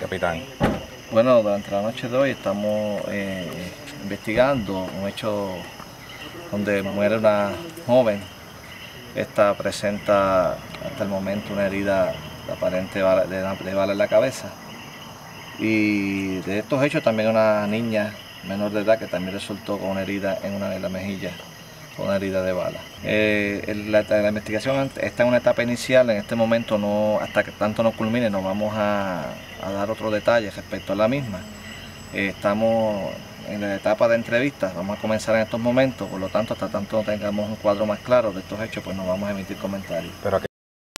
capitán? Bueno, durante la noche de hoy estamos eh, investigando un hecho donde muere una joven. Esta presenta hasta el momento una herida aparente de bala en la cabeza. Y de estos hechos también una niña menor de edad que también resultó con una herida en una de las mejillas una herida de bala. Eh, la, investigación está en una etapa inicial, en este momento no, hasta que tanto no culmine no vamos a, dar otros detalles respecto a la misma. Eh, estamos en la etapa de entrevistas, vamos a comenzar en estos momentos, por lo tanto hasta tanto no tengamos un cuadro más claro de estos hechos, pues no vamos a emitir comentarios.